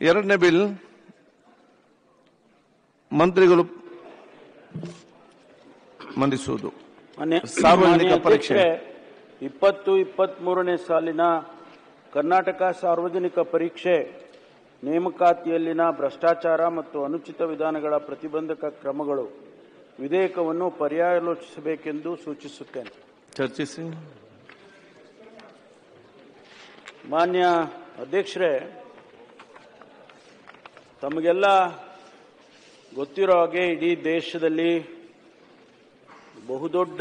ಎರಡನೇ ಬಿಲ್ ಮಂತ್ರಿಗಳು ಮಂಡಿಸುವುದು. ಮಾನ್ಯ ಸಾರ್ವಜನಿಕ ಪರೀಕ್ಷೆ. ಇಪ್ಪತ್ತು ಇಪ್ಪತ್ತ್ ಮೂರನೇ ಸಾಲಿನ ಕರ್ನಾಟಕ ಸಾರ್ವಜನಿಕ ಪರೀಕ್ಷೆ ನೇಮಕಾತಿಯಲ್ಲಿನ ಭ್ರಷ್ಟಾಚಾರ ಮತ್ತು ಅನುಚಿತ ವಿಧಾನಗಳ ಪ್ರತಿಬಂಧಕ ಕ್ರಮಗಳು ವಿಧೇಯಕವನ್ನು ಪರ್ಯಾಲೋಚಿಸಬೇಕೆಂದು ಸೂಚಿಸುತ್ತೇನೆ. ಚರ್ಚಿಸಿ. ಮಾನ್ಯ ಅಧ್ಯಕ್ಷರೇ ತಮಗೆಲ್ಲ ಗೊತ್ತಿರೋ ಹಾಗೆ ಇಡೀ ದೇಶದಲ್ಲಿ ಬಹುದೊಡ್ಡ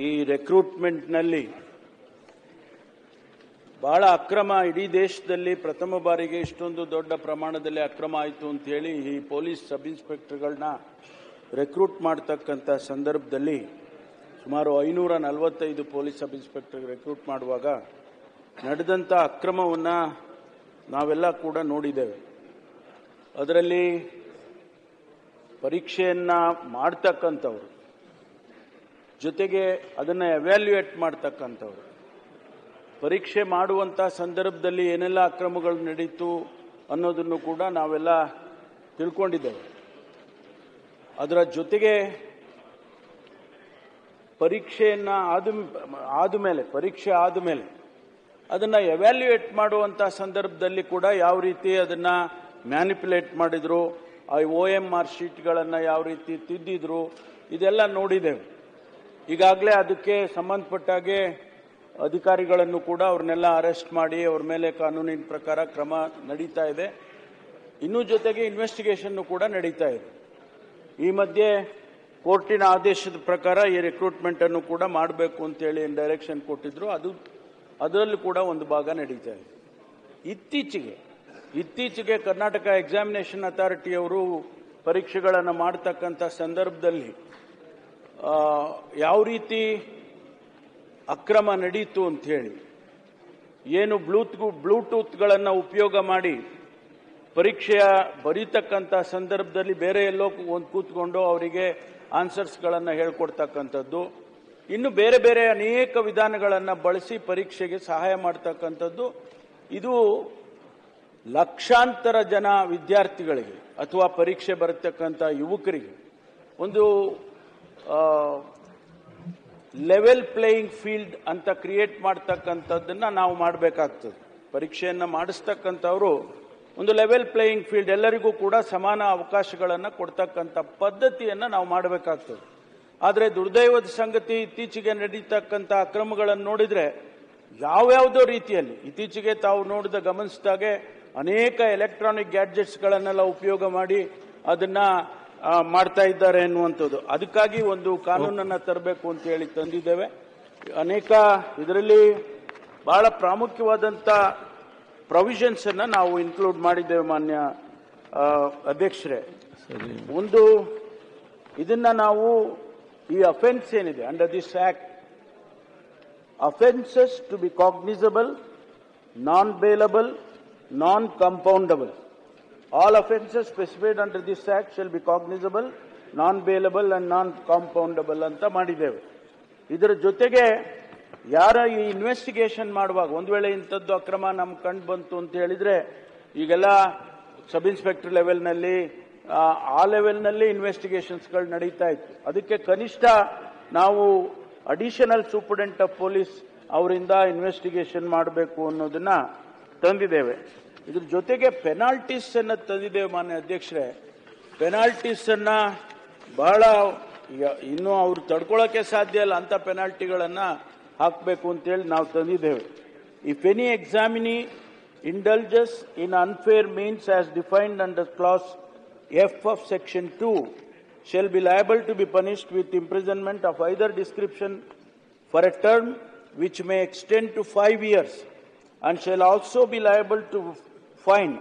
ಈ ರೆಕ್ರೂಟ್ಮೆಂಟ್ನಲ್ಲಿ ಬಹಳ ಅಕ್ರಮ ಇಡೀ ದೇಶದಲ್ಲಿ ಪ್ರಥಮ ಬಾರಿಗೆ ಇಷ್ಟೊಂದು ದೊಡ್ಡ ಪ್ರಮಾಣದಲ್ಲಿ ಅಕ್ರಮ ಆಯಿತು ಅಂತ ಹೇಳಿ ಈ ಪೊಲೀಸ್ ಸಬ್ ಇನ್ಸ್ಪೆಕ್ಟರ್ಗಳನ್ನ ರೆಕ್ರೂಟ್ ಮಾಡ್ತಕ್ಕಂಥ ಸಂದರ್ಭದಲ್ಲಿ ಸುಮಾರು ಐನೂರ ನಲವತ್ತೈದು ಪೊಲೀಸ್ ಸಬ್ ಇನ್ಸ್ಪೆಕ್ಟರ್ ರೆಕ್ರೂಟ್ ಮಾಡುವಾಗ ನಡೆದಂಥ ಅಕ್ರಮವನ್ನು ನಾವೆಲ್ಲ ಕೂಡ ನೋಡಿದ್ದೇವೆ. ಅದರಲ್ಲಿ ಪರೀಕ್ಷೆಯನ್ನು ಮಾಡ್ತಕ್ಕಂಥವ್ರು, ಜೊತೆಗೆ ಅದನ್ನು ಎವ್ಯಾಲ್ಯೂಯೇಟ್ ಮಾಡ್ತಕ್ಕಂಥವ್ರು. ಪರೀಕ್ಷೆ ಮಾಡುವಂಥ ಸಂದರ್ಭದಲ್ಲಿ ಏನೆಲ್ಲ ಅಕ್ರಮಗಳು ನಡೀತು ಅನ್ನೋದನ್ನು ಕೂಡ ನಾವೆಲ್ಲ ತಿಳ್ಕೊಂಡಿದ್ದೇವೆ. ಅದರ ಜೊತೆಗೆ ಪರೀಕ್ಷೆಯನ್ನ ಆದ ಮೇಲೆ, ಪರೀಕ್ಷೆ ಆದಮೇಲೆ ಅದನ್ನ ಎವ್ಯಾಲ್ಯೂಯೇಟ್ ಮಾಡುವಂಥ ಸಂದರ್ಭದಲ್ಲಿ ಕೂಡ ಯಾವ ರೀತಿ ಅದನ್ನ ಮ್ಯಾನಿಪ್ಯುಲೇಟ್ ಮಾಡಿದ್ರು, ಆ ಒ ಎಂ ಆರ್ ಶೀಟ್ಗಳನ್ನು ಯಾವ ರೀತಿ ತಿದ್ದಿದ್ರು, ಇದೆಲ್ಲ ನೋಡಿದ್ದೇವೆ ಈಗಾಗಲೇ ಅದಕ್ಕೆ ಸಂಬಂಧಪಟ್ಟಾಗೆ ಅಧಿಕಾರಿಗಳನ್ನು ಕೂಡ ಅವ್ರನ್ನೆಲ್ಲ ಅರೆಸ್ಟ್ ಮಾಡಿ ಅವ್ರ ಮೇಲೆ ಕಾನೂನಿನ ಪ್ರಕಾರ ಕ್ರಮ ನಡೀತಾ ಇದೆ. ಇನ್ನೂ ಜೊತೆಗೆ ಇನ್ವೆಸ್ಟಿಗೇಷನ್ ಕೂಡ ನಡೀತಾ ಇದೆ. ಈ ಮಧ್ಯೆ ಕೋರ್ಟಿನ ಆದೇಶದ ಪ್ರಕಾರ ಈ ರಿಕ್ರೂಟ್ಮೆಂಟನ್ನು ಕೂಡ ಮಾಡಬೇಕು ಅಂತೇಳಿ ಡೈರೆಕ್ಷನ್ ಕೊಟ್ಟಿದ್ರು, ಅದು ಅದರಲ್ಲೂ ಕೂಡ ಒಂದು ಭಾಗ ನಡೀತಾ ಇದೆ. ಇತ್ತೀಚೆಗೆ ಇತ್ತೀಚೆಗೆ ಕರ್ನಾಟಕ ಎಕ್ಸಾಮಿನೇಷನ್ ಅಥಾರಿಟಿಯವರು ಪರೀಕ್ಷೆಗಳನ್ನು ಮಾಡ್ತಕ್ಕಂಥ ಸಂದರ್ಭದಲ್ಲಿ ಯಾವ ರೀತಿ ಅಕ್ರಮ ನಡೀತು ಅಂತ ಹೇಳಿ ಏನು ಬ್ಲೂತ್, ಬ್ಲೂಟೂತ್ಗಳನ್ನು ಉಪಯೋಗ ಮಾಡಿ ಪರೀಕ್ಷೆಯ ಬರೀತಕ್ಕಂಥ ಸಂದರ್ಭದಲ್ಲಿ ಬೇರೆ ಎಲ್ಲೋ ಒಂದು ಕೂತ್ಕೊಂಡು ಅವರಿಗೆ ಆನ್ಸರ್ಸ್ಗಳನ್ನು ಹೇಳ್ಕೊಡ್ತಕ್ಕಂಥದ್ದು. ಇನ್ನು ಬೇರೆ ಬೇರೆ ಅನೇಕ ವಿಧಾನಗಳನ್ನು ಬಳಸಿ ಪರೀಕ್ಷೆಗೆ ಸಹಾಯ ಮಾಡ್ತಕ್ಕಂಥದ್ದು ಇದು ಲಕ್ಷಾಂತರ ಜನ ವಿದ್ಯಾರ್ಥಿಗಳಿಗೆ ಅಥವಾ ಪರೀಕ್ಷೆ ಬರತಕ್ಕಂಥ ಯುವಕರಿಗೆ ಒಂದು ಲೆವೆಲ್ ಪ್ಲೇಯಿಂಗ್ ಫೀಲ್ಡ್ ಅಂತ ಕ್ರಿಯೇಟ್ ಮಾಡ್ತಕ್ಕಂಥದ್ದನ್ನು ನಾವು ಮಾಡಬೇಕಾಗ್ತದೆ. ಪರೀಕ್ಷೆಯನ್ನು ಮಾಡಿಸ್ತಕ್ಕಂಥವರು ಒಂದು ಲೆವೆಲ್ ಪ್ಲೇಯಿಂಗ್ ಫೀಲ್ಡ್ ಎಲ್ಲರಿಗೂ ಕೂಡ ಸಮಾನ ಅವಕಾಶಗಳನ್ನು ಕೊಡ್ತಕ್ಕಂಥ ಪದ್ಧತಿಯನ್ನು ನಾವು ಮಾಡಬೇಕಾಗ್ತದೆ. ಆದರೆ ದುರ್ದೈವದ ಸಂಗತಿ ಇತ್ತೀಚೆಗೆ ನಡೀತಕ್ಕಂಥ ಅಕ್ರಮಗಳನ್ನು ನೋಡಿದರೆ ಯಾವ್ಯಾವುದೋ ರೀತಿಯಲ್ಲಿ ಇತ್ತೀಚೆಗೆ ತಾವು ನೋಡಿದ ಗಮನಿಸಿದಾಗೆ ಅನೇಕ ಎಲೆಕ್ಟ್ರಾನಿಕ್ ಗ್ಯಾಡ್ಜೆಟ್ಸ್ಗಳನ್ನೆಲ್ಲ ಉಪಯೋಗ ಮಾಡಿ ಅದನ್ನ ಮಾಡ್ತಾ ಇದ್ದಾರೆ ಎನ್ನುವಂಥದ್ದು. ಅದಕ್ಕಾಗಿ ಒಂದು ಕಾನೂನನ್ನು ತರಬೇಕು ಅಂತ ಹೇಳಿ ತಂದಿದ್ದೇವೆ. ಅನೇಕ ಇದರಲ್ಲಿ ಬಹಳ ಪ್ರಾಮುಖ್ಯವಾದಂಥ ಪ್ರೊವಿಷನ್ಸ್ ಅನ್ನ ನಾವು ಇನ್ಕ್ಲೂಡ್ ಮಾಡಿದ್ದೇವೆ ಮಾನ್ಯ ಅಧ್ಯಕ್ಷರೇ. ಒಂದು ಇದನ್ನ ನಾವು ಈ ಅಫೆನ್ಸ್ ಏನಿದೆ? Under this act offences to be cognizable non bailable non compoundable all offences specified under this act shall be cognizable non bailable and non compoundable ಅಂತ ಮಾಡಿದ್ದೇವೆ. ಇದರ ಜೊತೆಗೆ ಯಾರ ಈ ಇನ್ವೆಸ್ಟಿಗೇಷನ್ ಮಾಡುವಾಗ, ಒಂದು ವೇಳೆ ಇಂಥದ್ದು ಅಕ್ರಮ ನಮ್ ಕಂಡು ಬಂತು ಅಂತ ಹೇಳಿದ್ರೆ, ಈಗೆಲ್ಲ ಸಬ್ ಇನ್ಸ್ಪೆಕ್ಟರ್ ಲೆವೆಲ್ನಲ್ಲಿ ಆ, ಲೆವೆಲ್ನಲ್ಲಿ ಇನ್ವೆಸ್ಟಿಗೇಷನ್ಸ್ಗಳು ನಡೀತಾ ಇತ್ತು. ಅದಕ್ಕೆ ಕನಿಷ್ಠ ನಾವು ಅಡಿಷನಲ್ ಸೂಪರ್ಡೆಂಟ್ ಆಫ್ ಪೊಲೀಸ್ ಅವರಿಂದ ಇನ್ವೆಸ್ಟಿಗೇಷನ್ ಮಾಡಬೇಕು ಅನ್ನೋದನ್ನ ತಂದಿದ್ದೇವೆ. ಇದ್ರ ಜೊತೆಗೆ ಪೆನಾಲ್ಟೀಸ್ ಅನ್ನ ತಂದಿದ್ದೇವೆ ಮಾನ್ಯ ಅಧ್ಯಕ್ಷರೇ. ಪೆನಾಲ್ಟೀಸ್ ಅನ್ನ ಬಹಳ ಇನ್ನು ಅವ್ರು ತಡ್ಕೊಳ್ಳೋಕೆ ಸಾಧ್ಯ ಇಲ್ಲ ಅಂತ ಪೆನಾಲ್ಟಿಗಳನ್ನ ಹಾಕಬೇಕು ಅಂತೇಳಿ ನಾವು ತಂದಿದ್ದೇವೆ. If any examinee indulges in unfair means as defined under clause F of Section 2 shall be liable to be punished with imprisonment of either description for a term which may extend to five years and shall also be liable to fine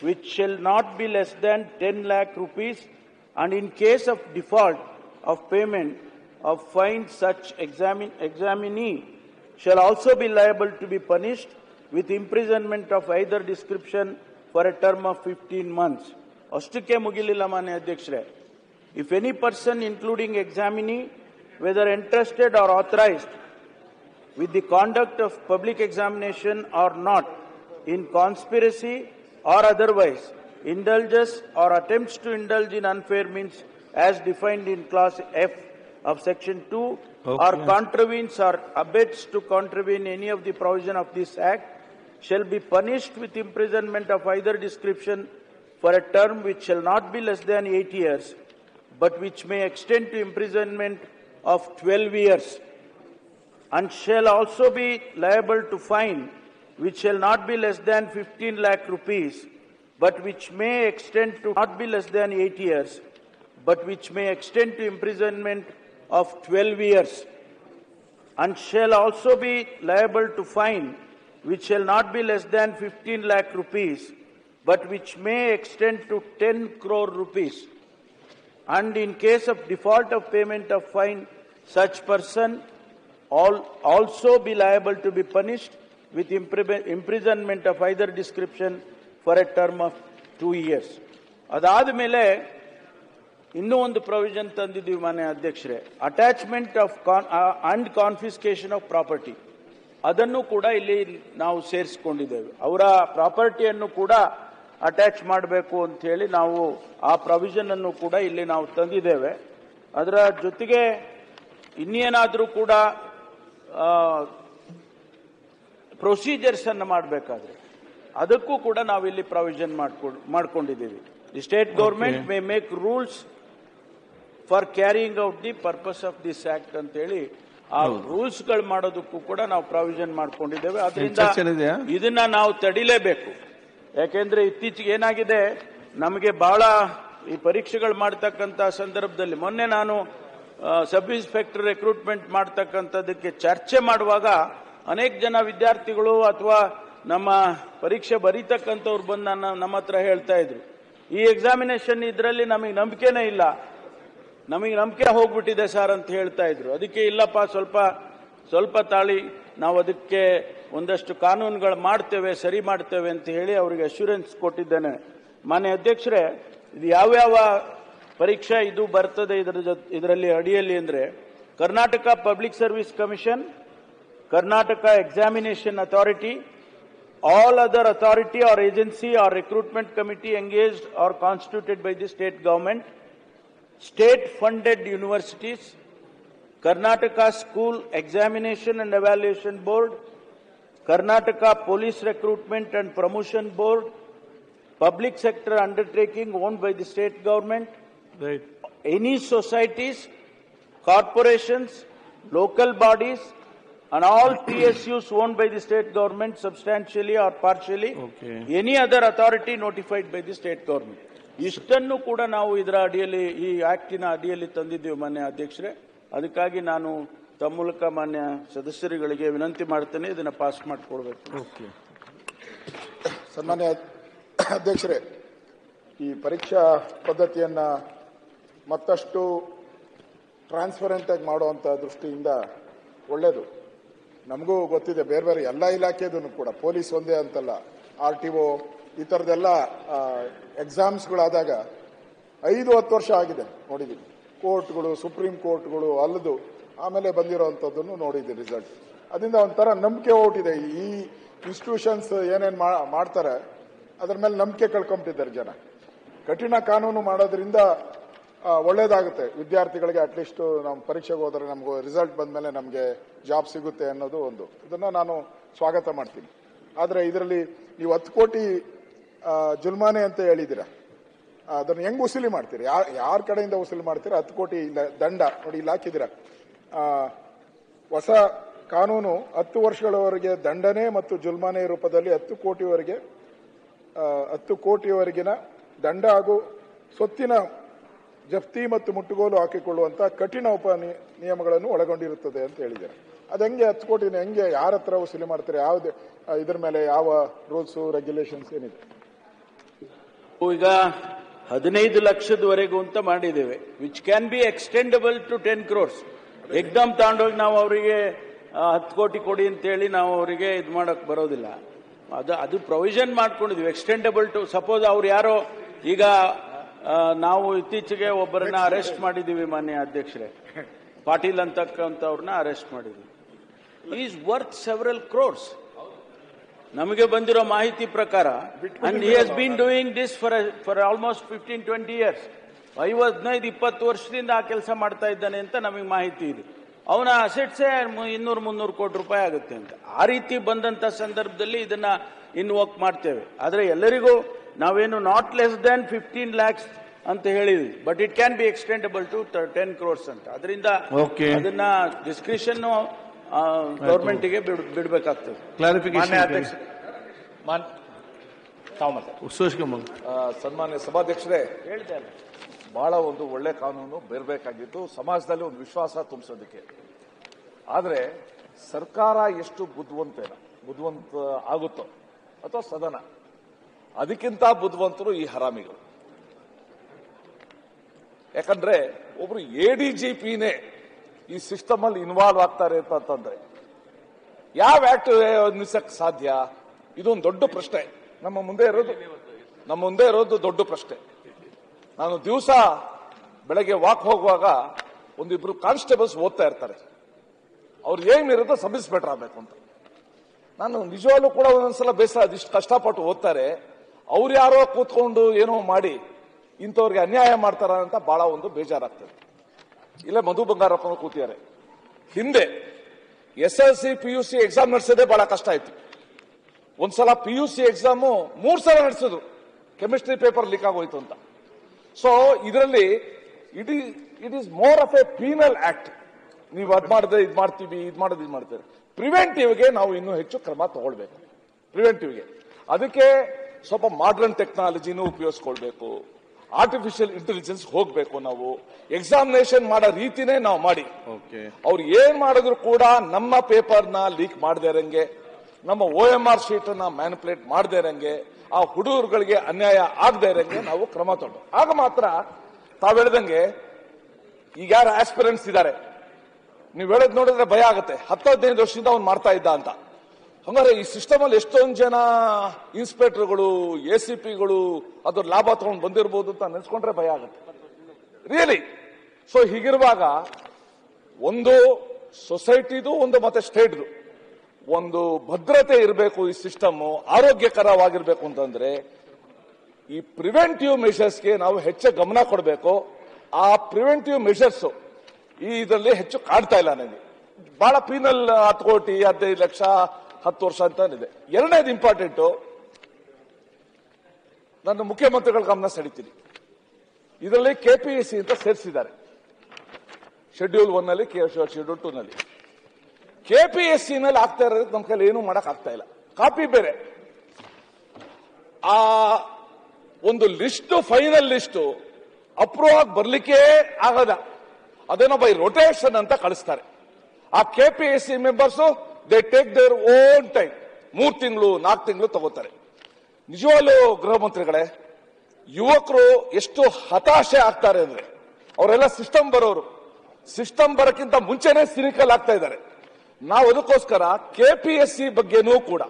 which shall not be less than 10 lakh rupees and in case of default of payment of fine such examinee shall also be liable to be punished with imprisonment of either description for a term of 15 months. ಅಷ್ಟಕ್ಕೆ ಮುಗಿಲಿಲ್ಲ ಮಾನ್ಯ ಅಧ್ಯಕ್ಷರೇ If any person, including examinee, whether entrusted or authorized with the conduct of public examination or not, in conspiracy or otherwise indulges or attempts to indulge in unfair means as defined in class F of section 2 or Okay. contravenes or abets to contravene any of the provision of this act shall be punished with imprisonment of either description for a term which shall not be less than eight years, but which may extend to imprisonment of 12 years, and shall also be liable to fine which shall not be less than 15 lakh rupees, but which may extend to not be less than eight years, but which may extend to imprisonment of 12 years and shall also be liable to fine which shall not be less than 15 lakh rupees, but which may extend to 10 crore rupees. And in case of default of payment of fine, such person all, also be liable to be punished with imprisonment of either description for a term of two years. ಅದಾದ ಮೇಲೆ ಇನ್ನೂ ಒಂದು provision ತಂದಿದ್ದೀವಿ ಮಾನ್ಯ ಅಧ್ಯಕ್ಷರೇ attachment of and confiscation of property ಅದನ್ನು ಕೂಡ ಇಲ್ಲಿ ನಾವು ಸೇರಿಸಿಕೊಂಡಿದ್ದೇವೆ ಅವರ ಪ್ರಾಪರ್ಟಿಯನ್ನು ಕೂಡ ಅಟ್ಯಾಚ್ ಮಾಡಬೇಕು ಅಂತ ಹೇಳಿ ನಾವು ಆ ಪ್ರಾವಿಷನ್ ಅನ್ನು ಕೂಡ ಇಲ್ಲಿ ನಾವು ತಂದಿದ್ದೇವೆ. ಅದರ ಜೊತೆಗೆ ಇನ್ನೇನಾದರೂ ಕೂಡ ಪ್ರೊಸೀಜರ್ಸ್ ಅನ್ನು ಮಾಡಬೇಕಾದ್ರೆ ಅದಕ್ಕೂ ಕೂಡ ನಾವು ಇಲ್ಲಿ ಪ್ರಾವಿಷನ್ ಮಾಡ್ಕೊಂಡು ಮಾಡ್ಕೊಂಡಿದ್ದೀವಿ. The state government may make rules for carrying out the purpose of this act ಅಂತೇಳಿ ಆ ರೂಲ್ಸ್ಗಳು ಮಾಡೋದಕ್ಕೂ ಕೂಡ ನಾವು ಪ್ರಾವಿಷನ್ ಮಾಡ್ಕೊಂಡಿದ್ದೇವೆ. ಅದರಿಂದ ಇದನ್ನ ನಾವು ತಡಿಲೇಬೇಕು. ಯಾಕೆಂದ್ರೆ ಇತ್ತೀಚೆಗೆ ಏನಾಗಿದೆ, ನಮಗೆ ಬಹಳ ಈ ಪರೀಕ್ಷೆಗಳು ಮಾಡ್ತಕ್ಕಂತ ಸಂದರ್ಭದಲ್ಲಿ ಮೊನ್ನೆ ನಾನು ಸಬ್ ಇನ್ಸ್ಪೆಕ್ಟರ್ ರೆಕ್ರೂಟ್ಮೆಂಟ್ ಮಾಡ್ತಕ್ಕಂಥದ್ದಕ್ಕೆ ಚರ್ಚೆ ಮಾಡುವಾಗ ಅನೇಕ ಜನ ವಿದ್ಯಾರ್ಥಿಗಳು ಅಥವಾ ನಮ್ಮ ಪರೀಕ್ಷೆ ಬರೀತಕ್ಕಂಥವ್ರು ಬಂದು ನನ್ನ, ನಮ್ಮ ಹತ್ರ ಹೇಳ್ತಾ ಇದ್ರು. ಈ ಎಕ್ಸಾಮಿನೇಷನ್ ಇದರಲ್ಲಿ ನಮಗೆ ನಂಬಿಕೆನೇ ಇಲ್ಲ. ನಮಗೆ ನಂಬಿಕೆ ಹೋಗ್ಬಿಟ್ಟಿದೆ ಸರ್ ಅಂತ ಹೇಳ್ತಾ ಇದ್ರು. ಅದಕ್ಕೆ ಇಲ್ಲಪ್ಪ, ಸ್ವಲ್ಪ ಸ್ವಲ್ಪ ತಾಳಿ, ನಾವು ಅದಕ್ಕೆ ಒಂದಷ್ಟು ಕಾನೂನುಗಳು ಮಾಡ್ತೇವೆ ಸರಿ ಮಾಡ್ತೇವೆ ಅಂತ ಹೇಳಿ ಅವರಿಗೆ ಅಶ್ಯೂರೆನ್ಸ್ ಕೊಟ್ಟಿದ್ದೇನೆ. ಮಾನ್ಯ ಅಧ್ಯಕ್ಷರೇ ಇದು ಯಾವ್ಯಾವ ಪರೀಕ್ಷಾ ಇದು ಬರ್ತದೆ ಇದರ ಇದರಲ್ಲಿ ಅಡಿಯಲ್ಲಿ ಅಂದ್ರೆ Karnataka public service commission Karnataka examination authority all other authority or agency or recruitment committee engaged or constituted by the state government, state funded universities, Karnataka school examination and Evaluation Board, Karnataka police recruitment and promotion board public sector undertaking own by the state government any societies corporations local bodies and all PSUs own by the state government substantially or partially any other authority notified by the state government ಇಷ್ಟನ್ನು ಕೂಡ ನಾವು ಇದರ ಅಡಿಯಲ್ಲಿ ಈ ಆಕ್ಟಿನ ಅಡಿಯಲ್ಲಿ ತಂದಿದ್ದೀವಿ ಮೊನ್ನೆ ಅಧ್ಯಕ್ಷರೇ. ಅದಕ್ಕಾಗಿ ನಾನು ತಮ್ಮ ಮೂಲಕ ಮಾನ್ಯ ಸದಸ್ಯರುಗಳಿಗೆ ವಿನಂತಿ ಮಾಡ್ತೇನೆ ಇದನ್ನು ಪಾಸ್ ಮಾಡಿಕೊಡ್ಬೇಕು. ಓಕೆ ಸನ್ಮಾನ್ಯ ಅಧ್ಯಕ್ಷರೇ ಈ ಪರೀಕ್ಷಾ ಪದ್ಧತಿಯನ್ನ ಮತ್ತಷ್ಟು ಟ್ರಾನ್ಸ್ಪರೆಂಟ್ ಆಗಿ ಮಾಡುವಂತ ದೃಷ್ಟಿಯಿಂದ ಒಳ್ಳೆಯದು ನಮಗೂ ಗೊತ್ತಿದೆ ಬೇರೆ ಬೇರೆ ಎಲ್ಲ ಇಲಾಖೆದೂ ಕೂಡ ಪೊಲೀಸ್ ಒಂದೇ ಅಂತಲ್ಲ ಆರ್ ಟಿ ಒ ಈ ಥರದ್ದೆಲ್ಲ ಎಕ್ಸಾಮ್ಸ್ಗಳಾದಾಗ ಐದು ಹತ್ತು ವರ್ಷ ಆಗಿದೆ ನೋಡಿದ್ದೀವಿ ಕೋರ್ಟ್ಗಳು, ಸುಪ್ರೀಂ ಕೋರ್ಟ್ಗಳು ಅಲ್ಲದು, ಆಮೇಲೆ ಬಂದಿರೋವಂಥದ್ದನ್ನು ನೋಡಿದ್ದೆ ರಿಸಲ್ಟ್ ಅದರಿಂದ ಒಂಥರ ನಂಬಿಕೆ ಹೊಟ್ಟಿದೆ ಈ ಇನ್ಸ್ಟಿಟ್ಯೂಷನ್ಸ್ ಏನೇನು ಮಾಡ್ತಾರೆ, ಅದ್ರ ಮೇಲೆ ನಂಬಿಕೆ ಕಳ್ಕೊಂಬಿಟ್ಟಿದ್ದಾರೆ ಜನ. ಕಠಿಣ ಕಾನೂನು ಮಾಡೋದ್ರಿಂದ ಒಳ್ಳೇದಾಗುತ್ತೆ. ವಿದ್ಯಾರ್ಥಿಗಳಿಗೆ ಅಟ್ಲೀಸ್ಟ್ ನಾವು ಪರೀಕ್ಷೆಗೆ ಹೋದರೆ ನಮಗೆ ರಿಸಲ್ಟ್ ಬಂದ್ಮೇಲೆ ನಮಗೆ ಜಾಬ್ ಸಿಗುತ್ತೆ ಅನ್ನೋದು ಒಂದು. ಇದನ್ನು ನಾನು ಸ್ವಾಗತ ಮಾಡ್ತೀನಿ. ಆದರೆ ಇದರಲ್ಲಿ, ನೀವು ಹತ್ತು ಕೋಟಿ ಜುಲ್ಮಾನೆ ಅಂತ ಹೇಳಿದ್ದೀರಾ. ಅದನ್ನು ಹೆಂಗ್ ವಸೂಲಿ ಮಾಡ್ತೀರಿ? ಯಾರ್, ಯಾರ ಕಡೆಯಿಂದ ವಸೂಲಿ ಮಾಡ್ತೀರಾ? ಹತ್ತು ಕೋಟಿ ಇಲ್ಲ, ದಂಡ ನೋಡಿ ಇಲ್ಲಿ ಹಾಕಿದಿರ ಹೊಸ ಕಾನೂನು ಹತ್ತು ವರ್ಷಗಳವರೆಗೆ ದಂಡನೆ ಮತ್ತು ಜುಲ್ಮಾನೆ ರೂಪದಲ್ಲಿ ಹತ್ತು ಕೋಟಿವರೆಗೆ ಹತ್ತು ಕೋಟಿವರೆಗಿನ ದಂಡ ಹಾಗೂ ಸೊತ್ತಿನ ಜಪ್ತಿ ಮತ್ತು ಮುಟ್ಟುಗೋಲು ಹಾಕಿಕೊಳ್ಳುವಂತ ಕಠಿಣ ಉಪ ನಿಯಮಗಳನ್ನು ಒಳಗೊಂಡಿರುತ್ತದೆ ಅಂತ ಹೇಳಿದ್ದಾರೆ. ಅದು ಹೆಂಗೆ ಹತ್ತು ಕೋಟಿನ ಹೆಂಗೆ ಯಾರ ಹತ್ರ ವಸೂಲಿ ಮಾಡ್ತಾರೆ? ಯಾವ್ದು ಇದ್ರ ಮೇಲೆ ಯಾವ ರೂಲ್ಸ್, ರೆಗ್ಯುಲೇಷನ್ಸ್ ಏನಿದೆ? ಈಗ ಹದಿನೈದು ಲಕ್ಷದವರೆಗೂ ಅಂತ ಮಾಡಿದ್ದೇವೆ which can be extendable to ten crores exam ತಗೊಂಡೋಗಿ ನಾವು ಅವರಿಗೆ ಹತ್ತು ಕೋಟಿ ಕೊಡಿ ಅಂತೇಳಿ ನಾವು ಅವರಿಗೆ ಇದು ಮಾಡಕ್ ಬರೋದಿಲ್ಲ. ಅದು ಅದು ಪ್ರೊವಿಷನ್ ಮಾಡ್ಕೊಂಡಿದ್ವಿ ಎಕ್ಸ್ಟೆಂಡಬಲ್ ಟು ಸಪೋಸ್ ಅವ್ರು ಯಾರೋ, ಈಗ ನಾವು ಇತ್ತೀಚೆಗೆ ಒಬ್ಬರನ್ನ ಅರೆಸ್ಟ್ ಮಾಡಿದ್ದೀವಿ ಮಾನ್ಯ ಅಧ್ಯಕ್ಷರೇ. ಪಾಟೀಲ್ ಅಂತಕ್ಕಂಥವ್ರನ್ನ ಅರೆಸ್ಟ್ ಮಾಡಿದ್ವಿ. ಈಸ್ ವರ್ತ್ ಸೆವರಲ್ ಕ್ರೋರ್ಸ್ ನಮಗೆ ಬಂದಿರೋ ಮಾಹಿತಿ ಪ್ರಕಾರ and he has been doing this for for almost fifteen twenty years ಐವ ಹದಿನೈದು ಇಪ್ಪತ್ತು ವರ್ಷದಿಂದ ಆ ಕೆಲಸ ಮಾಡ್ತಾ ಇದ್ದಾನೆ ಅಂತ ನಮಗೆ ಮಾಹಿತಿ ಇದೆ. ಅವನ ಅಸೆಟ್ಸೇ ಇನ್ನೂರು ಮುನ್ನೂರು ಕೋಟಿ ರೂಪಾಯಿ ಆಗುತ್ತೆ ಅಂತ. ಆ ರೀತಿ ಬಂದಂತ ಸಂದರ್ಭದಲ್ಲಿ ಇದನ್ನ ಇನ್ವೋಕ್ ಮಾಡ್ತೇವೆ. ಆದ್ರೆ ಎಲ್ಲರಿಗೂ ನಾವೇನು not less than fifteen lakhs ಅಂತ ಹೇಳಿದ್ವಿ. But it can be extendable to ten crores ಅಂತ. ಅದರಿಂದ. ಅದನ್ನ ಡಿಸ್ಕ್ರಿಷನ್ ಗೌರ್ಮೆಂಟ್ಗೆ ಬಿಡಬೇಕಾಗ್ತದೆ. ಕ್ಲಾರಿಫಿಕೇಶನ್ ಅಧ್ಯಕ್ಷ ಸನ್ಮಾನ್ಯ ಸಭಾಧ್ಯಕ್ಷರೇ ಬಹಳ ಒಂದು ಒಳ್ಳೆ ಕಾನೂನು ಬೇರ್ಬೇಕಾಗಿತ್ತು ಸಮಾಜದಲ್ಲಿ ಒಂದು ವಿಶ್ವಾಸ ತುಂಬಿಸೋದಕ್ಕೆ. ಆದರೆ ಸರ್ಕಾರ ಎಷ್ಟು ಬುದ್ಧಿವಂತೇನ ಬುದ್ಧಿವಂತ ಆಗುತ್ತೋ ಅಥವಾ ಸದನ ಅದಕ್ಕಿಂತ ಬುದ್ಧಿವಂತರು ಈ ಹರಾಮಿಗಳು. ಯಾಕಂದ್ರೆ ಒಬ್ರು ಎಡಿಜಿಪಿನೇ ಈ ಸಿಸ್ಟಮ್ ಅಲ್ಲಿ ಇನ್ವಾಲ್ವ್ ಆಗ್ತಾರೆ ಅಂತ ಅಂತಂದ್ರೆ, ಯಾವ ಆಕ್ಟ್ ನಿಲ್ಸಕ್ ಸಾಧ್ಯ? ಇದೊಂದು ದೊಡ್ಡ ಪ್ರಶ್ನೆ. ನಮ್ಮ ಮುಂದೆ ಇರೋದು, ನಮ್ಮ ಮುಂದೆ ಇರೋದು ದೊಡ್ಡ ಪ್ರಶ್ನೆ. ನಾನು ದಿವಸ ಬೆಳಗ್ಗೆ ವಾಕ್ ಹೋಗುವಾಗ ಒಂದಿಬ್ರು ಕಾನ್ಸ್ಟೇಬಲ್ಸ್ ಓದ್ತಾ ಇರ್ತಾರೆ. ಅವ್ರು ಏನು ಇರೋದು ಸಬ್ ಇನ್ಸ್ಪೆಕ್ಟರ್ ಆಗಬೇಕು ಅಂತ. ನಾನು ನಿಜವಾಗ್ಲೂ ಕೂಡ ಒಂದೊಂದ್ಸಲ ಬೇಸರ ಅದಿಷ್ಟು ಕಷ್ಟಪಟ್ಟು ಓದ್ತಾರೆ. ಅವ್ರು ಯಾರೋ ಕೂತ್ಕೊಂಡು ಏನೋ ಮಾಡಿ ಇಂಥವ್ರಿಗೆ ಅನ್ಯಾಯ ಮಾಡ್ತಾರ ಅಂತ ಬಹಳ ಒಂದು ಬೇಜಾರಾಗ್ತದೆ. ಇಲ್ಲೇ, ಮಧು ಬಂಗಾರಪ್ಪನ ಕೂತಿದ್ದಾರೆ. ಹಿಂದೆ S L C P U C exam ನಡೆಸೋದೇ ಬಹಳ ಕಷ್ಟ ಆಯ್ತು. ಒಂದ್ಸಲ ಪಿ ಯು ಸಿ ಎಕ್ಸಾಮು ಮೂರ್ ಸಲ ನಡೆಸಿದ್ರು. ಕೆಮಿಸ್ಟ್ರಿ ಪೇಪರ್ ಲೀಕ್ ಆಗೋಯ್ತು ಅಂತ. ಸೊ ಇದರಲ್ಲಿ it is it is more of a penal act ನೀವು ಅದ್ ಮಾಡಿದ್ರೆ ಇದು ಮಾಡ್ತೀವಿ, ಇದು ಮಾಡೋದು, ಇದು ಮಾಡ್ತೀವಿ ಪ್ರಿವೆಂಟಿವ್ಗೆ ನಾವು ಇನ್ನೂ ಹೆಚ್ಚು ಕ್ರಮ ತಗೊಳ್ಬೇಕು. ಪ್ರಿವೆಂಟಿವ್ಗೆ ಅದಕ್ಕೆ ಸ್ವಲ್ಪ ಮಾಡರ್ನ್ ಟೆಕ್ನಾಲಜಿನೂ ಉಪಯೋಗಿಸ್ಕೊಳ್ಬೇಕು. ಆರ್ಟಿಫಿಷಿಯಲ್ ಇಂಟೆಲಿಜೆನ್ಸ್ ಹೋಗ್ಬೇಕು ನಾವು. ಎಕ್ಸಾಮಿನೇಷನ್ ಮಾಡೋ ರೀತಿನೇ ನಾವು ಮಾಡಿ. ಓಕೆ ಅವ್ರು ಏನ್ ಮಾಡಿದ್ರು ಕೂಡ ನಮ್ಮ ಪೇಪರ್ನ ಲೀಕ್ ಮಾಡದೇ ಇರಂಗೆ ನಮ್ಮ ಓ ಎಂ ಆರ್ ಶೀಟ್ ಅನ್ನ ಮ್ಯಾನಿಪುಲೇಟ್ ಮಾಡದೇ ಇರಂಗೆ ಆ ಹುಡುಗರುಗಳಿಗೆ ಅನ್ಯಾಯ ಆಗದೆ ಇರಂಗೆ ನಾವು ಕ್ರಮ ತಗೊಂಡು ಆಗ ಮಾತ್ರ ತಾವ್ ಹೇಳ್ದಂಗೆ ಈಗ ಯಾರು ಆಸ್ಪಿರೆಂಟ್ಸ್ ಇದ್ದಾರೆ? ನೀವು ಹೇಳೋದ್ ನೋಡಿದ್ರೆ ಭಯ ಆಗುತ್ತೆ. ಹತ್ತು ಹದಿನೈದು ವರ್ಷದಿಂದ ಅವ್ನು ಮಾಡ್ತಾ ಇದ್ದ ಅಂತ. ಹಂಗಾರೆ ಈ ಸಿಸ್ಟಮ್ ಅಲ್ಲಿ ಎಷ್ಟೊಂದು ಜನ ಇನ್ಸ್ಪೆಕ್ಟರ್ಗಳು, ಎ ಸಿ ಪಿಗಳು ಅದ್ರ ಲಾಭ ತಗೊಂಡು ಬಂದಿರಬಹುದು ಅಂತ ನೆನೆಸ್ಕೊಂಡ್ರೆ ಭಯ ಆಗುತ್ತೆ. ರಿಯಲಿ ಸೊ ಹೀಗಿರುವಾಗ ಒಂದು ಸೊಸೈಟಿದು ಒಂದು ಮತ್ತೆ ಸ್ಟೇಟ್ದು ಒಂದು ಭದ್ರತೆ ಇರಬೇಕು ಈ ಸಿಸ್ಟಮ್ ಆರೋಗ್ಯಕರವಾಗಿರ್ಬೇಕು ಅಂತಂದ್ರೆ ಈ ಪ್ರಿವೆಂಟಿವ್ ಮೆಷರ್ಸ್ಗೆ ನಾವು ಹೆಚ್ಚು ಗಮನ ಕೊಡಬೇಕು. ಆ ಪ್ರಿವೆಂಟಿವ್ ಮೆಷರ್ಸ್ ಈ ಇದರಲ್ಲಿ ಹೆಚ್ಚು ಕಾಡ್ತಾ ಇಲ್ಲ ನನಗೆ. ಬಹಳ ಪೀನಲ್ ಹತ್ತು ಕೋಟಿ ಹದಿನೈದು ಲಕ್ಷ ಹತ್ತು ವರ್ಷ ಅಂತ ಇದೆ ಎರಡನೇದು ಇಂಪಾರ್ಟೆಂಟು ನನ್ನ ಮುಖ್ಯಮಂತ್ರಿಗಳ ಗಮನ ಸೆಳಿತೀನಿ. ಇದರಲ್ಲಿ ಕೆಪಿಎಸ್ಸಿ ಅಂತ ಸೇರಿಸಿದ್ದಾರೆ. ಶೆಡ್ಯೂಲ್ ಒನ್ನಲ್ಲಿ ಶೆಡ್ಯೂಲ್ ಟೂ ನಲ್ಲಿ. ಕೆಪಿಎಸ್ಸಿ ನಲ್ಲಿ ಆಗ್ತಾ ಇರೋದಕ್ಕೆ ನಮ್ಮ ಕೈಲಿ ಏನೂ ಮಾಡಕ್ ಆಗ್ತಾ ಇಲ್ಲ. ಕಾಪಿ ಬೇರೆ. ಆ ಒಂದು ಲಿಸ್ಟ್ ಫೈನಲ್ ಲಿಸ್ಟ್ ಅಪ್ರೂವ್ ಆಗಿ ಬರ್ಲಿಕ್ಕೆ ಆಗದ ಅದೇನೋ ಬೈ ರೊಟೇಷನ್ ಅಂತ ಕಳಿಸ್ತಾರೆ. ಆ KPSC members they take their own time ಮೂರು ತಿಂಗಳು, ನಾಲ್ಕು ತಿಂಗಳು ತಗೋತಾರೆ. ನಿಜವಾಗ್ಲೂ ಗೃಹ ಮಂತ್ರಿಗಳೇ, ಯುವಕರು ಎಷ್ಟು ಹತಾಶೆ ಆಗ್ತಾರೆ ಅಂದ್ರೆ, ಅವರೆಲ್ಲ ಸಿಸ್ಟಮ್ ಬರೋರು. ಸಿಸ್ಟಮ್ ಬರಕ್ಕಿಂತ ಮುಂಚೆನೆ ಸಿನಿಕಲ್ ಆಗ್ತಾ ಇದ್ದಾರೆ. ನಾವು ಅದಕ್ಕೋಸ್ಕರ ಕೆ ಪಿ ಎಸ್ ಸಿ ಬಗ್ಗೆನೂ ಕೂಡ,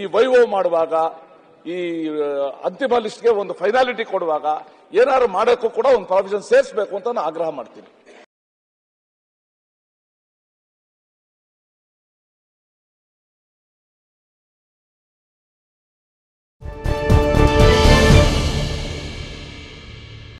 ಈ ವೈವೋ ಮಾಡುವಾಗ, ಈ ಅಂತಿಮ ಲಿಸ್ಟ್ಗೆ ಒಂದು ಫೈನಾಲಿಟಿ ಕೊಡುವಾಗ ಏನಾದ್ರು ಮಾಡೋಕ್ಕೂ ಕೂಡ ಒಂದು ಪ್ರಾವಿಷನ್ ಸೇರಿಸಬೇಕು ಅಂತ ನಾನು ಆಗ್ರಹ ಮಾಡ್ತೀನಿ.